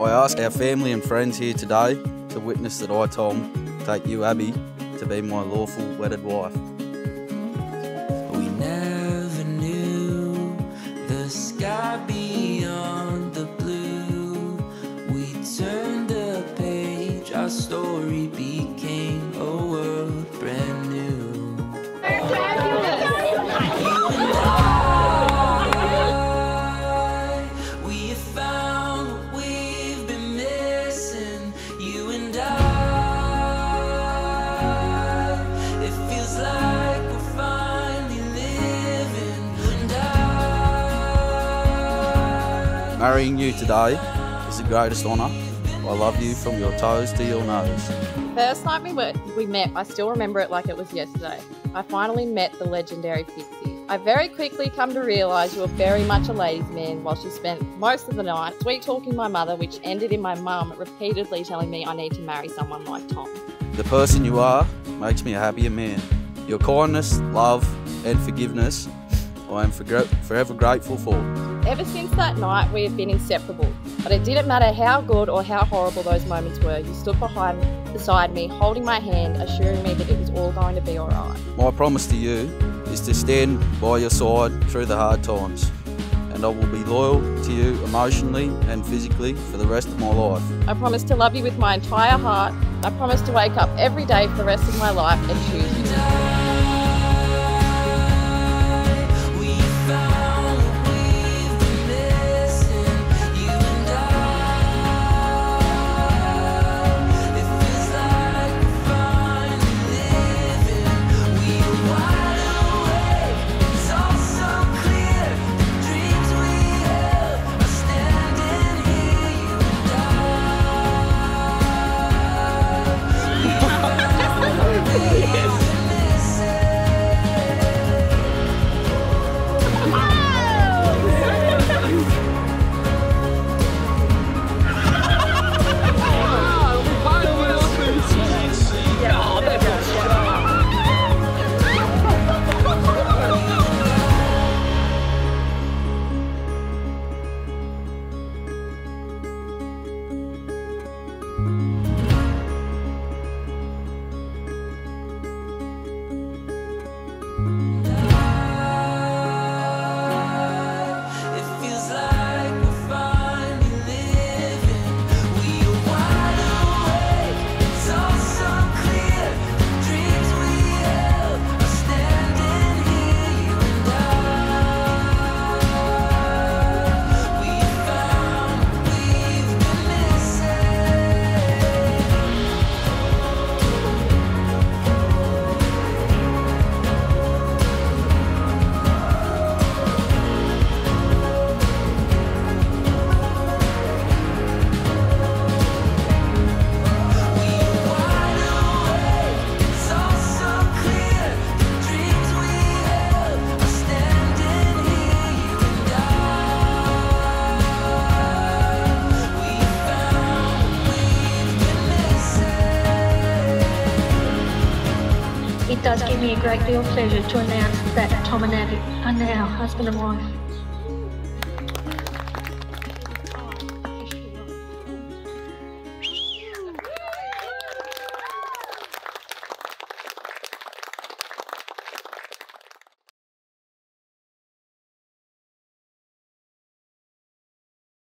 I ask our family and friends here today to witness that I, Tom, take you, Abbey, to be my lawful wedded wife. We never knew the sky Marrying you today is the greatest honour. I love you from your toes to your nose. First night we met, we met, I still remember it like it was yesterday. I finally met the legendary Pixie. I very quickly come to realise you were very much a ladies' man while she spent most of the night sweet talking my mother, which ended in my mum repeatedly telling me I need to marry someone like Tom. The person you are makes me a happier man. Your kindness, love, and forgiveness, I am forever grateful for. Ever since that night, we have been inseparable. But it didn't matter how good or how horrible those moments were. You stood behind, beside me, holding my hand, assuring me that it was all going to be alright. My promise to you is to stand by your side through the hard times, and I will be loyal to you emotionally and physically for the rest of my life. I promise to love you with my entire heart. I promise to wake up every day for the rest of my life and choose you. Does give me a great deal of pleasure to announce that Tom and Abbey are now husband and wife.